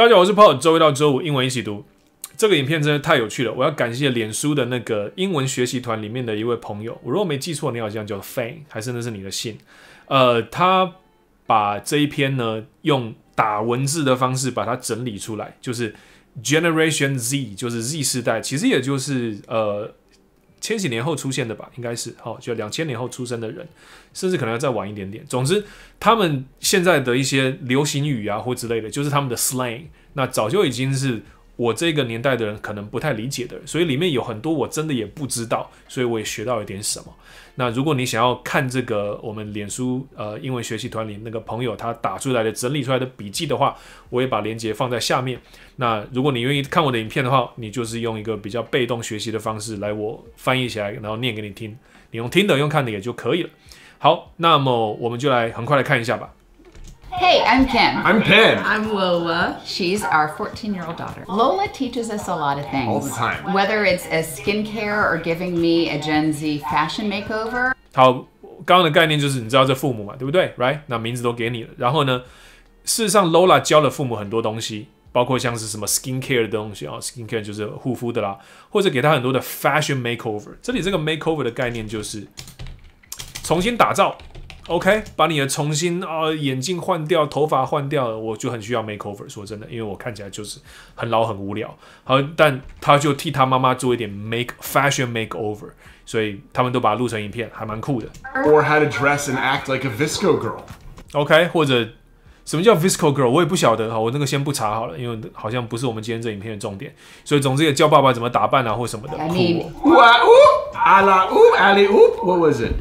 大家好，我是 Paul，周一到周五英文一起读。这个影片真的太有趣了，我要感谢脸书的那个英文学习团里面的一位朋友，我如果没记错，你好像叫 Fang，还是那是你的姓？呃，他把这一篇呢用打文字的方式把它整理出来，就是 Generation Z，就是 Z 世代，其实也就是呃千禧年后出现的吧，应该是好，就两千年后出生的人，甚至可能要再晚一点点。总之，他们现在的一些流行语啊或之类的，就是他们的 slang，那早就已经是。我这个年代的人可能不太理解的，所以里面有很多我真的也不知道，所以我也学到一点什么。那如果你想要看这个我们脸书呃英文学习团里那个朋友他打出来的整理出来的笔记的话，我也把链接放在下面。那如果你愿意看我的影片的话，你就是用一个比较被动学习的方式来我翻译起来，然后念给你听。你用听的用看的也就可以了。好，那么我们就来很快来看一下吧。Hey, I'm Kim. I'm Pen. I'm Lola. She's our 14 year old daughter. Lola teaches us a lot of things. All the time. Whether it's a skincare or giving me a Gen Z fashion makeover. 好，刚刚的概念就是你知道这父母嘛，对不对？Right？那名字都给你了。然后呢，事实上 Lola 教了父母很多东西，包括像是什么 skincare 的东西啊，skincare 就是护肤的啦，或者给他很多的 fashion makeover。这里这个 makeover 的概念就是重新打造。 OK，把你的重新啊眼镜换掉，头发换掉，我就很需要 makeover。说真的，因为我看起来就是很老很无聊。好，但他就替他妈妈做一点 make fashion makeover，所以他们都把它录成影片，还蛮酷的。Or how to dress and act like a visco girl. OK，或者什么叫 visco girl，我也不晓得。好，我那个先不查好了，因为好像不是我们今天这影片的重点。所以总之也教爸爸怎么打扮啊，或什么的。I 酷 mean, 哦 Ooh, ah, ooh, a la, ooh, alley, oop. What was it?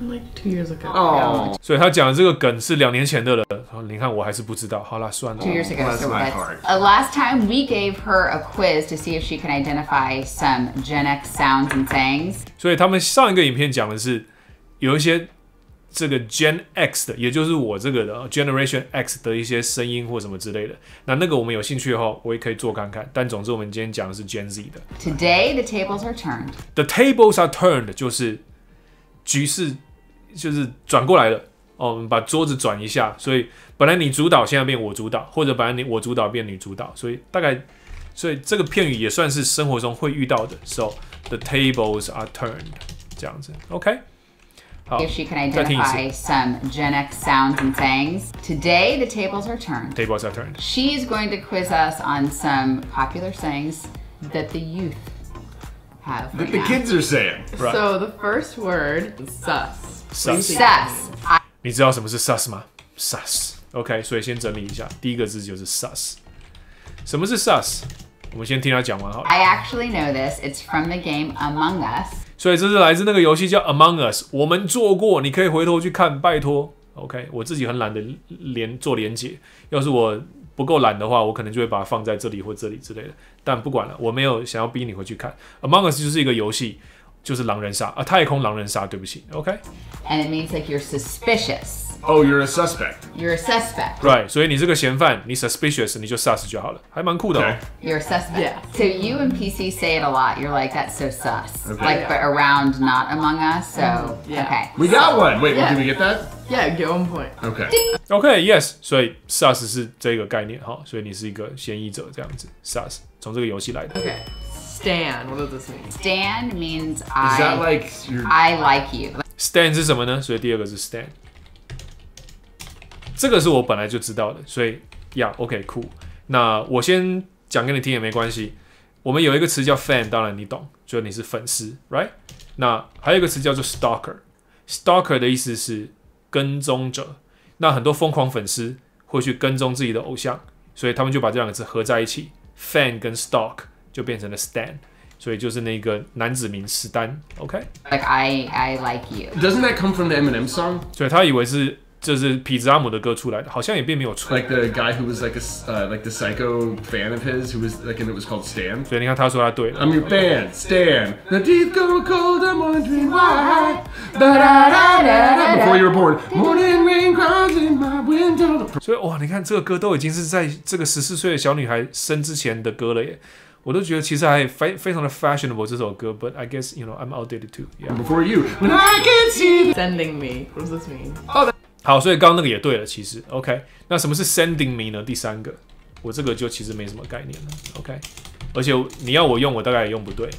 Like two years ago. Oh, 所以他讲的这个梗是两年前的了。好你看我还是不知道。好啦，算了 two。years ago. Bless so my that's- heart. Uh, last time we gave her a quiz to see if she can identify some Gen X sounds and sayings. 所以他们上一个影片讲的是有一些这个 Gen X 的，也就是我这个的呃 Generation X 的一些声音或什么之类的。那那个我们有兴趣的话，我也可以做看看。但总之，我们今天讲的是 Gen Z 的。 Today, the tables are turned. The tables are turned，就是 局势就是转过来了。哦，我们把桌子转一下，所以本来你主导，现在变我主导，或者本来你我主导变你主导，所以大概，所以这个片语也算是生活中会遇到的。So the tables are turned，这样子，OK。好 If she can 再听一 identify 次 some Gen X sounds and sayings. Today, the tables are turned. tables are turned。 She's going to quiz us on some popular sayings that the youth have. That right the now. kids are saying. Right. So the first word is sus. Sus Sus. I 你知道什么是 sus 吗？sus，OK，、所以先整理一下，第一个字就是 sus。什么是 sus？我们先听他讲完好了。 I actually know this. It's from the game Among Us. 所以这是来自那个游戏叫 Among Us，我们做过，你可以回头去看，拜托。OK，我自己很懒得连做连接，要是我 不够懒的话，我可能就会把它放在这里或这里之类的。但不管了，我没有想要逼你回去看。Among Us 就是一个游戏，就是狼人杀啊，太空狼人杀，对不起。OK，right，、And it means like you're suspicious. Oh, you're a suspect. You're a suspect. Right，所以你这个嫌犯，你 suspicious，你就 sus 就好了，还蛮酷的哦。Okay. You're a suspect. Yeah. So you and PC say it a lot. You're like, that's so sus. Okay. Like, but around, not among us. So, Yeah. okay. We got one. Wait, Yeah. did we get that? Yeah, get one point. Okay. OK，yes，、所以 sus 是这个概念哈，所以你是一个嫌疑者这样子，sus 从这个游戏来的。Okay. Stan. What does this mean? Stand means Is that like your? I like you. stand 是什么呢？所以第二个是 stand，这个是我本来就知道的，所以呀，OK，cool、那我先讲给你听也没关系。我们有一个词叫 fan，当然你懂，就你是粉丝，right？那还有一个词叫做 stalker，stalker 的意思是跟踪者。那很多疯狂粉丝会去跟踪自己的偶像，所以他们就把这两个字合在一起，fan 跟 stalk 就变成了 stand，所以就是那个男子名史丹，OK？ Like, I, I like you. Doesn't that come from the Eminem song? 所以他以为是这是痞子阿姆的歌出来的，好像也并没有错。 Like the guy who was like a s- uh, like the psycho fan of his who was like and it was called Stan. 所以你看，他说他对了。 I'm your fan, Stan. The teeth go cold, I'm wondering why. Ba-da-da-da-da. Before you were born, morning rain cries in my window. 所以哇，你看这个歌都已经是在这个十四岁的小女孩生之前的歌了耶。 我都觉得其实还非非常的 fashionable 这首歌，but I guess you know I'm outdated too. Yeah. Before you, when I can see. Sending me. What does this mean? 好，所以刚刚那个也对了，其实 OK。那什么是 sending me 呢？第三个我这个就其实没什么概念了。OK，而且你要我用，我大概也用不对，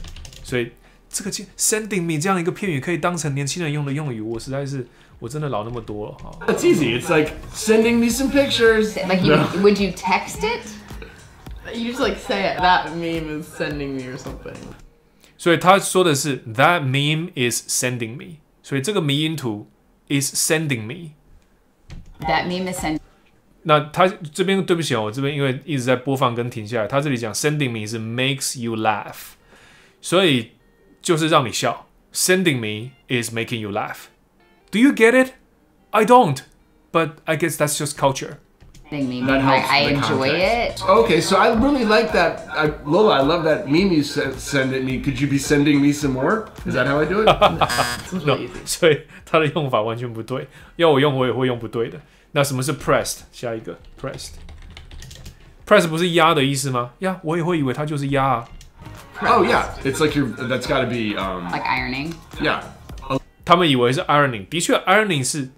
所以这个 sending me 这样一个片语可以当成年轻人用的用语，我实在是我真的老那么多了哈。It's easy. It's like sending me some pictures. Like you, would you text it? You just like say it. That meme is sending me or something. 所以他说的是 That meme is sending me，所以这个迷因图 is sending me。 That meme is sent. 那他这边对不起哦，我这边因为一直在播放跟停下来，他这里讲 sending me 是 makes you laugh，所以就是让你笑。Sending me is making you laugh. Do you get it? I don't, but I guess that's just culture. Sending me. That means I, helps I the enjoy context. it. Okay, so I really like that. I, Lola, I love that meme you sent, send at me. Could you be sending me some more? Is that how I do it? It's No， really easy. 所以它的用法完全不对。要我用，我也会用不对的。那什么是 pressed？下一个 pressed。press 不是压的意思吗？呀，我也会以为它就是压啊。 oh yeah, it's like you're. That's got to be. Um, Like ironing. yeah. 他们以为是 ironing，的确 ironing 是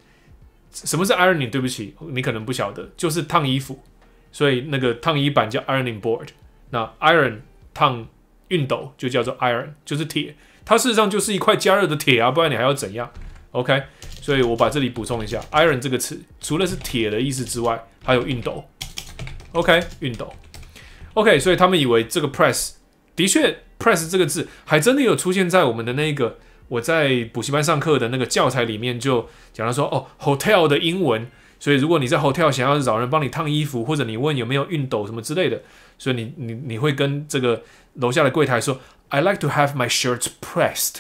什么是 ironing？对不起，你可能不晓得，就是烫衣服，所以那个烫衣板叫 ironing board。那 iron 烫熨斗就叫做 iron，就是铁，它事实上就是一块加热的铁啊，不然你还要怎样？OK，所以我把这里补充一下，iron 这个词除了是铁的意思之外，还有熨斗。OK，熨斗。OK，所以他们以为这个 press 的确 press 这个字还真的有出现在我们的那个我在补习班上课的那个教材里面，就讲到说哦，hotel 的英文。所以如果你在 hotel 想要找人帮你烫衣服，或者你问有没有熨斗什么之类的，所以你你你会跟这个楼下的柜台说，I like to have my shirts pressed。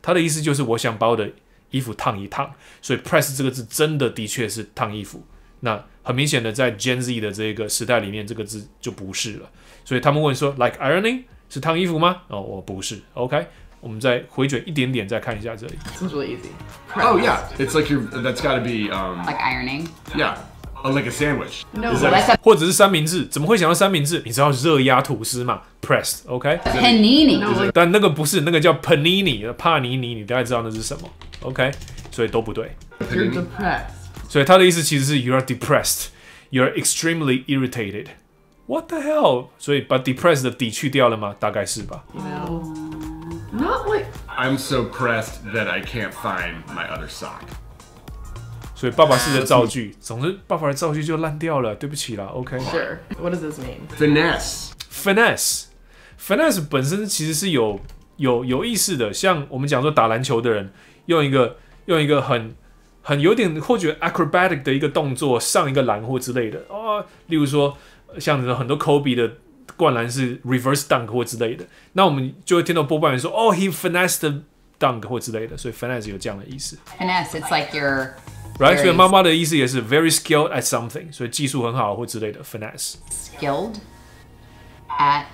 他的意思就是我想把我的衣服烫一烫。所以 press 这个字真的的确是烫衣服。那很明显的，在 Gen Z 的这个时代里面，这个字就不是了。所以他们问说，like ironing 是烫衣服吗？哦，我不是。OK，我们再回卷一点点，再看一下这里。 This is really easy. Oh yeah, it's like you're. That's got to be. Um, Like ironing. yeah, uh, like a sandwich. No, Is Well, that- that's a 或者是三明治，怎么会想到三明治？你知道热压吐司嘛？Pressed，OK？、 panini. No, like 但那个不是，那个叫 panini，帕尼尼，你大概知道那是什么？OK？所以都不对。 you're depressed. 所以他的意思其实是 you are depressed, you are extremely irritated. What the hell？所以把 depressed 的底去掉了吗？大概是吧。 You know, Not like I'm so pressed that I can't find my other sock. 所以爸爸试着造句，总之爸爸的造句就烂掉了，对不起啦。OK？sure. What does this mean? Finesse. finesse finesse 本身其实是有有有意思的，像我们讲说打篮球的人用一个用一个很很有点或者 acrobatic 的一个动作上一个篮或之类的哦，例如说像很多 Kobe 的灌篮是 reverse dunk 或之类的，那我们就会听到播报员说哦 he finessed the dunk 或之类的，所以 finesse 有这样的意思。 Finesse. It's like you're Right， Very 所以妈妈的意思也是 very skilled at something，所以技术很好或之类的 finesse。 skilled at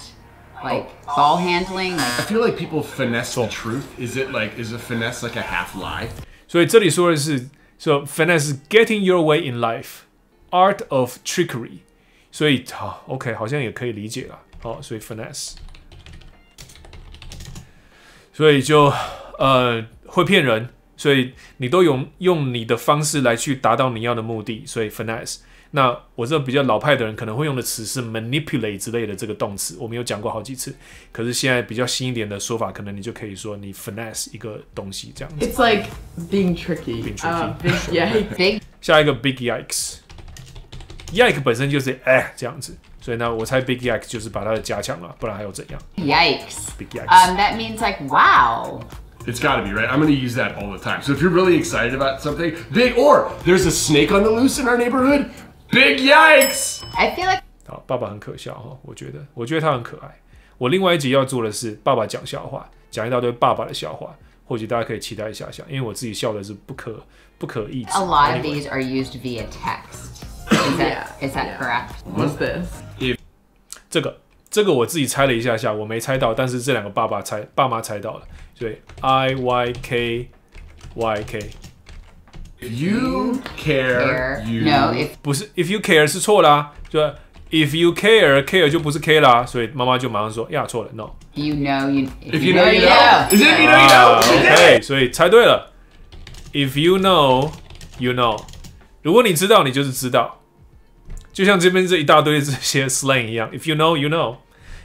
like ball handling. Like I feel like people finesse the truth. Is it like is a finesse like a half lie? 所以这里说的是说 finesse 是 getting your way in life, art of trickery。 所以好、OK，好像也可以理解了。好、所以 finesse，所以就呃会骗人，所以你都用用你的方式来去达到你要的目的，所以 finesse。那我这比较老派的人可能会用的词是 manipulate 之类的这个动词，我们有讲过好几次。可是现在比较新一点的说法，可能你就可以说你 finesse 一个东西这样子。It's like being tricky. Being Uh, tricky. big, yeah. big 下一个 big yikes，yike 本身就是哎这样子，所以呢，我猜 big yike 就是把它的加强了，不然还有怎样 yikes. big yikes？、 Um, that means like wow. It's got to be right. I'm going to use that all the time. So if you're really excited about something, big or there's a snake on the loose in our neighborhood, big yikes! I feel like 好，爸爸很可笑哈，我觉得，我觉得他很可爱。我另外一集要做的是爸爸讲笑话，讲一大堆爸爸的笑话，或许大家可以期待一下下，因为我自己笑的是不可不可抑制。 a lot of Anyway these are used via text. Is that Yeah, is that yeah. correct? What's this? 这个这个我自己猜了一下下，我没猜到，但是这两个爸爸猜爸妈猜到了，所以 I Y K Y K。 If you care, Care. you No, if 不是 if you care 是错啦，就 if you care care 就不是 K 啦，所以妈妈就马上说呀错了 no。 you know you if, If you know, you know. Is it if you know, you 啊 know? You did ，OK， it. 所以猜对了。If you know, you know。如果你知道，你就是知道。 就像这边这一大堆这些 slang 一样，if you know you know，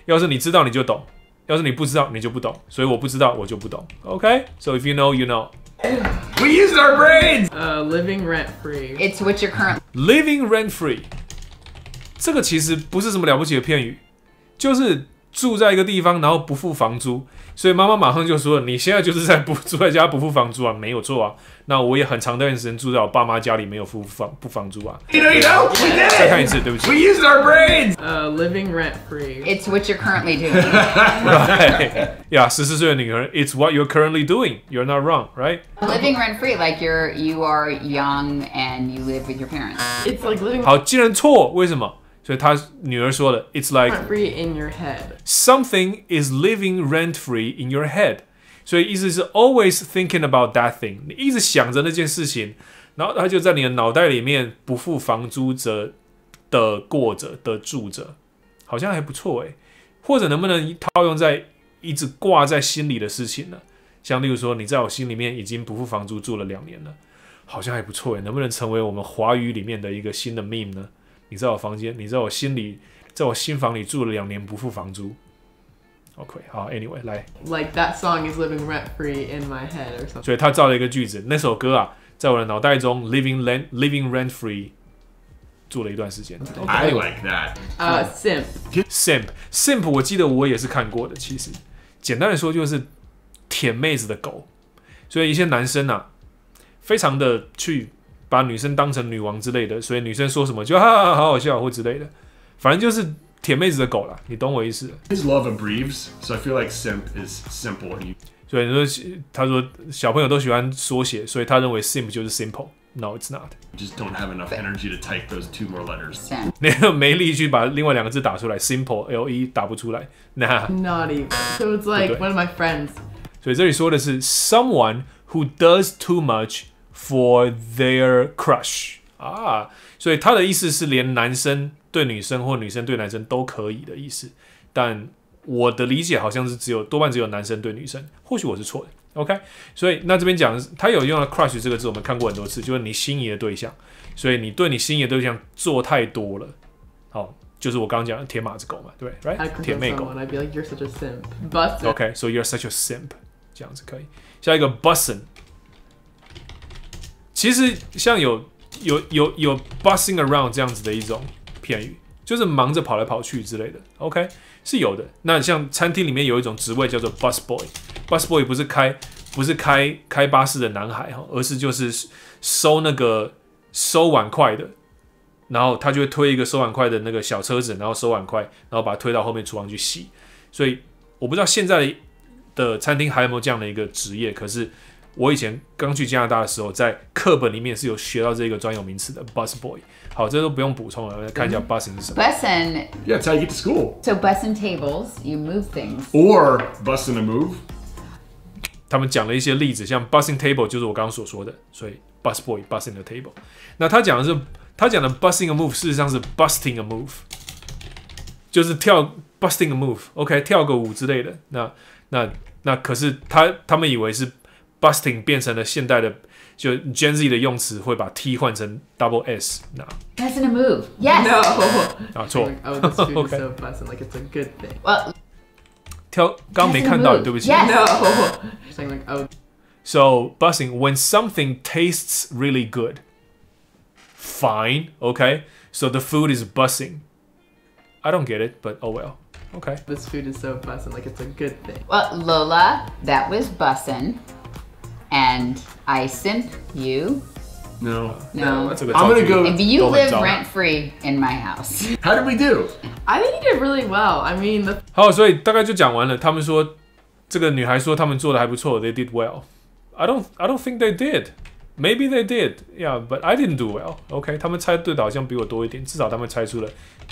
要是你知道你就懂，要是你不知道你就不懂，所以我不知道我就不懂。OK，so、if you know you know。We used our brains! Uh, living rent free. It's what you're currently Living rent free，这个其实不是什么了不起的片语，就是住在一个地方，然后不付房租。所以妈妈马上就说：“你现在就是在不住在家不付房租啊，没有错啊。那我也很长一段时间住在我爸妈家里，没有付房不房租啊。You know, you know, we did 再看一次，对不起 We。used our brains! Uh, living rent free. it's what you're currently doing. Right. Yeah,，十四岁的女儿，It's what you're currently doing. You're not wrong, right? Living rent free, like you're you are young and you live with your parents. It's like living 好，既然错，为什么？所以他女儿说了，It's like free in your head. something is living rent free in your head。所以意思是 always thinking about that thing，你一直想着那件事情，然后它就在你的脑袋里面不付房租着的过着的住着，好像还不错诶。或者能不能套用在一直挂在心里的事情呢？像例如说，你在我心里面已经不付房租住了两年了，好像还不错诶。能不能成为我们华语里面的一个新的 meme 呢？你在我房间，你在我心里，在我新房里住了两年不付房租。OK，好，Anyway，来，Like that song is living rent free in my head or something. 所以他造了一个句子，那首歌啊，在我的脑袋中 living rent living rent free 住了一段时间。I like that. Uh, simp. simp simp，我记得我也是看过的。其实简单的说就是舔妹子的狗，所以一些男生啊，非常的去把女生当成女王之类的，所以女生说什么就哈哈哈好好笑或之类的，反正就是舔妹子的狗啦，你懂我意思。His love abbreves, so I feel like simp is simple. And you 所以你说他说小朋友都喜欢缩写，所以他认为 simp 就是 simple。No, it's not。just don't have enough energy to type those two more letters. 你没力去把另外两个字打出来，simple L E 打不出来，那 Not even. So it's like one of my friends. 所以这里说的是 someone who does too much for their crush 啊，所以他的意思是连男生对女生或女生对男生都可以的意思，但我的理解好像是只有多半只有男生对女生，或许我是错的。OK，所以那这边讲他有用了 crush 这个字，我们看过很多次，就是你心仪的对象，所以你对你心仪的对象做太多了，好，就是我刚刚讲的铁马子狗嘛，对不对？Right，could 铁妹狗。someone. I'd be like, you're such a simp. But OK, so you're such a simp，这样子可以。下一个 bussin，其实像有有有有 bussing around 这样子的一种片语，就是忙着跑来跑去之类的。OK，是有的。那像餐厅里面有一种职位叫做 bus boy，bus boy 不是开不是开开巴士的男孩哈，而是就是收那个收碗筷的。然后他就会推一个收碗筷的那个小车子，然后收碗筷，然后把它推到后面厨房去洗。所以我不知道现在的餐厅还有没有这样的一个职业，可是我以前刚去加拿大的时候，在课本里面是有学到这个专有名词的 bus boy。好，这都不用补充了，我来看一下 busing 是什么。Bussin. Yeah, it's how you get to school. So bussin tables, you move things. Or busting a move. 他们讲了一些例子，像 busing table 就是我刚刚所说的，所以 bus boy busing the table。那他讲的是他讲的 busing a move，事实上是 busting a move，就是跳 busting a move，OK，、跳个舞之类的。那那那可是他他们以为是 busting 变成了现代的就 Gen Z 的用词，会把 T 换成 double S。那 Bussin a move. Yes. no. 啊错 Like, oh, this food Okay. is so bussin'. Like it's a good thing. Well, 跳刚没 Busing a 看到， move. 对不起。 Yes. No. You're saying like, oh, So busing when something tastes really good. Fine, okay? So the food is bussing. I don't get it, but oh well. Okay. this food is so bussin'. Like it's a good thing. well, Lola, that was bussin. And I simp you. No. No. 这个 I'm 造 gonna 句 go- If you 都很 live 糟 rent free in my house. How did we do? I think you did really well. I mean, the 好，所以大概就讲完了。他们说这个女孩说他们做的还不错，they did well. I don't, I don't think they did. Maybe they did, yeah, but I didn't do well. OK，他们猜对的好像比我多一点，至少他们猜出了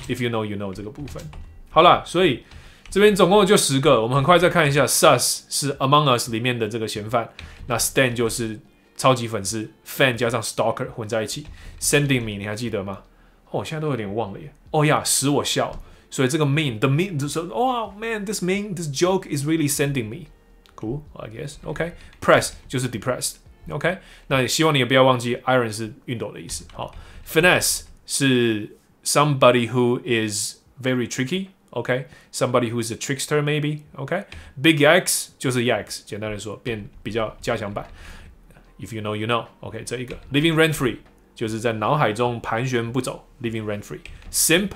if you know you know 这个部分。好啦，所以 这边总共就十个，我们很快再看一下。Sus 是 Among Us 里面的这个嫌犯，那 Stan 就是超级粉丝，fan 加上 stalker 混在一起。Sending me 你还记得吗？哦，我现在都有点忘了耶。哦呀，使我笑。所以这个 mean the mean 就是说，Oh man, this mean this joke is really sending me. Cool, I guess. OK, press 就是 depressed. OK，那也希望你也不要忘记 iron 是熨斗的意思。好，finesse 是 somebody who is very tricky。 OK，somebody who is a trickster maybe。OK，big yikes 就是 yikes，简单来说变比较加强版。If you know, you know. OK，这一个 living rent free 就是在脑海中盘旋不走，living rent free。simp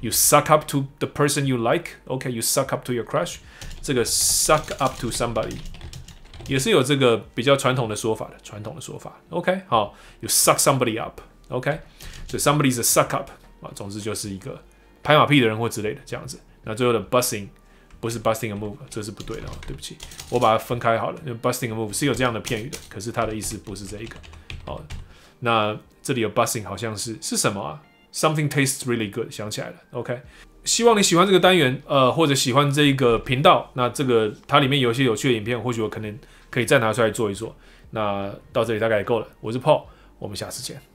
you suck up to the person you like. OK, you suck up to your crush. 这个 suck up to somebody 也是有这个比较传统的说法的，传统的说法。OK，好，you suck somebody up。OK，所以 somebody is a suck up 啊，总之就是一个 拍马屁的人或之类的这样子。那最后的 busting 不是 busting a move，这是不对的哦，对不起，我把它分开好了。因为 busting a move 是有这样的片语的，可是它的意思不是这一个。哦，那这里有 busting 好像是是什么啊？Something tastes really good，想起来了。OK，希望你喜欢这个单元，呃，或者喜欢这一个频道。那这个它里面有一些有趣的影片，或许我可能可以再拿出来做一做。那到这里大概也够了。我是 Paul，我们下次见。